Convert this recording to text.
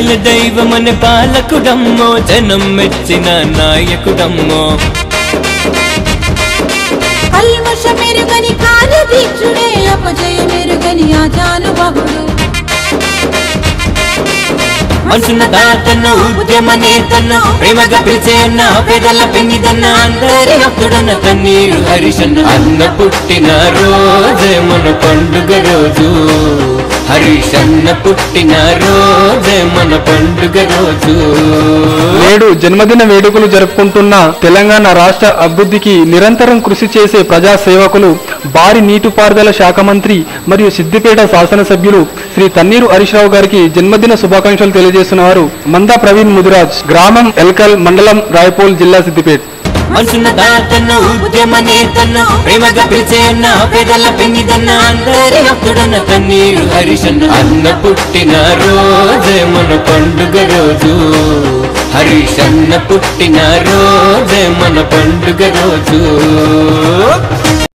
పల్లెల దైవమని పాలకుడమ్మో జనం మెచ్చిన నాయకుడమ్మో. కల్మష మెరుగని కార్యదీక్షుడే అపజయ మెరుగని ఆజానుబాహుడు మనసున్న దాతను ఉద్యమ నేతను ప్రేమగా పిలిచేన్న పేదల పెన్నిదన్న అందరి భక్తుడన్న తన్నీరు హరిశన్న. అన్న పుట్టిన రోజు హరిశన్న పుట్టిన రోజే మన పండుగ రోజు. నేడు జన్మదిన వేడుకలు జరుపుకుంటున్న తెలంగాణ రాష్ట్ర అభివృద్ధికి నిరంతరం కృషి చేసే ప్రజా సేవకులు భారీ నీటిపారుదల శాఖ మంత్రి మరియు సిద్దిపేట శాసనసభ్యులు శ్రీ తన్నీరు హరీష్రావు గారికి జన్మదిన శుభాకాంక్షలు తెలియజేస్తున్నారు మందా ప్రవీణ్ ముదిరాజ్ గ్రామం ఎల్కల్ మండలం రాయపోల్ జిల్లా సిద్దిపేట. మనసున్న దాతను ఉద్యమ నేతన్న ప్రేమగా పిలిచేన్న పేదల పెన్నిదన్న అందరి భక్తుడన్న తన్నీరు హరిశన్న. అన్న పుట్టిన రోజే మన పండుగ రోజు. హరిశన్న పుట్టిన రోజే మన పండుగ రోజు.